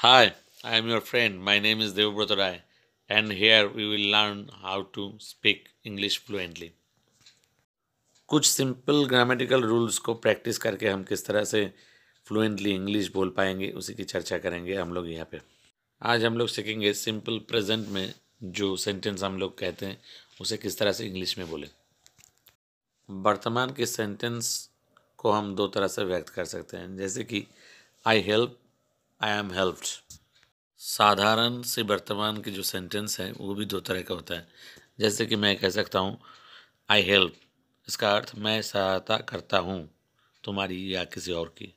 Hi, I am your friend. My name is Devbrata Rai, and here we will learn how to speak English fluently. कुछ simple grammatical rules को practice करके हम किस तरह से fluently English बोल पाएँगे उसी की चर्चा करेंगे हम लोग यहाँ पे आज हम लोग सीखेंगे सिंपल प्रेजेंट में जो सेंटेंस हम लोग कहते हैं उसे किस तरह से इंग्लिश में बोले वर्तमान के सेंटेंस को हम दो तरह से व्यक्त कर सकते हैं जैसे कि I help I am helped साधारण से वर्तमान के जो सेंटेंस है, वो भी दो तरह का होता है। जैसे कि मैं कह सकता हूँ आई हेल्प इसका अर्थ, मैं सहायता करता हूँ तुम्हारी या किसी और की।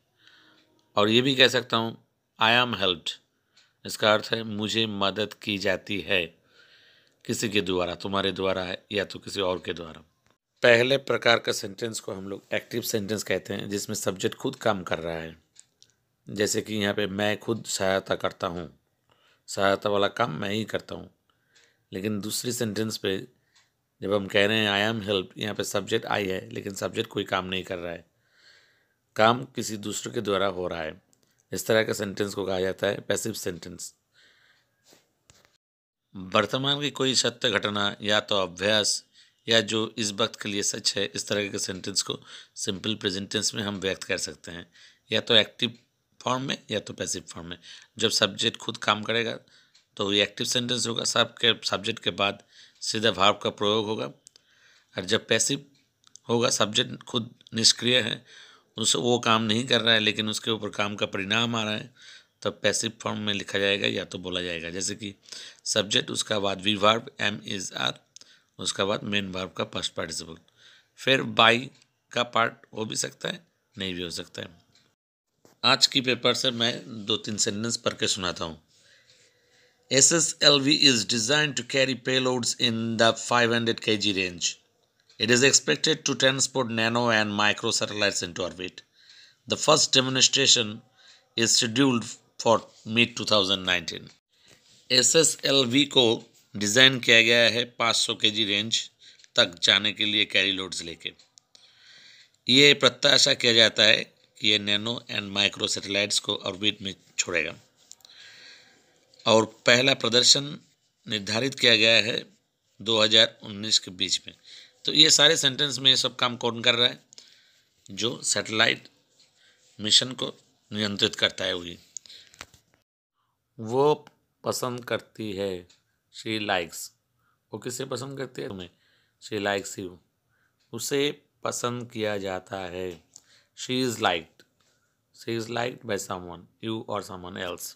और ये भी कह सकता हूँ आई एम हेल्प्ड इसका अर्थ है, मुझे मदद की जाती है किसी के द्वारा, तुम्हारे द्वारा है या तो किसी और के द्वारा। पहले प्रकार का सेंटेंस को हम लोग एक्टिव सेंटेंस कहते हैं, जिसमें सब्जेक्ट खुद काम कर रहा है। जैसे कि यहाँ पे मैं खुद सहायता करता हूँ। सहायता वाला काम मैं ही करता हूँ। लेकिन दूसरी सेंटेंस पे जब हम कह रहे हैं आई एम हेल्प यहाँ पे सब्जेक्ट आई है, लेकिन सब्जेक्ट कोई काम नहीं कर रहा है। काम किसी दूसरे के द्वारा हो रहा है। इस तरह के सेंटेंस को कहा जाता है पैसिव सेंटेंस वर्तमान की कोई सत्य घटना या तो अभ्यास या जो इस वक्त के लिए सच है, इस तरह के सेंटेंस को सिंपल प्रेजेंटेंस में हम व्यक्त कर सकते हैं। या तो एक्टिव फॉर्म में या तो पैसिव फॉर्म में। जब सब्जेक्ट खुद काम करेगा तो ये एक्टिव सेंटेंस होगा सब के सब्जेक्ट के बाद सीधा भाव का प्रयोग होगा। और जब पैसिव होगा, सब्जेक्ट खुद निष्क्रिय है उसे वो काम नहीं कर रहा है, लेकिन उसके ऊपर काम का परिणाम आ रहा है, तब पैसिव फॉर्म में लिखा जाएगा या तो बोला जाएगा। जैसे कि सब्जेक्ट, उसका बाद V verb am is are उसका बाद मेन वर्ब का फ़र्स्ट पार्टिसिपल फिर बाई का पार्ट हो भी सकता है, नहीं भी हो सकता है। आज की पेपर से मैं दो तीन सेंटेंस पढ़ के सुनाता हूँ। S S L V is design to carry pay payloads in the five hundred K G range it is expected to transport nano and micro satellite into orbit the first demonstration is scheduled for mid two thousand nineteen S S L V को design किया गया है पाँच सौ के G range तक जाने के लिए कैरी लोड्स लेके। ये प्रत्याशा किया जाता है ये नैनो एंड माइक्रो सैटेलाइट्स को ऑर्बिट में छोड़ेगा। और पहला प्रदर्शन निर्धारित किया गया है 2019 के बीच में। तो ये सारे सेंटेंस में ये सब काम कौन कर रहा है? जो सैटेलाइट मिशन को नियंत्रित करता है वही। वो पसंद करती है शी लाइक्स वो किसे पसंद करती है? तुम्हें। शी लाइक्स यू उसे पसंद किया जाता है। She is liked she is liked by someone you और समवन एल्स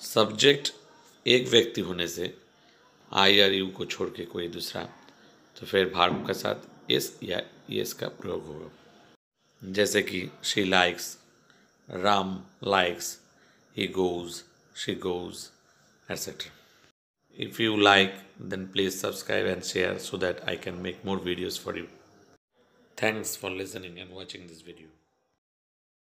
सब्जेक्ट एक व्यक्ति होने से आई और यू को छोड़ के कोई दूसरा तो फिर भार्व के साथ एस या एस का प्रयोग होगा। जैसे कि she likes Ram likes he goes she goes etcetera if you like, then please subscribe and share so that i can make more videos for you. Thanks for listening and watching this video.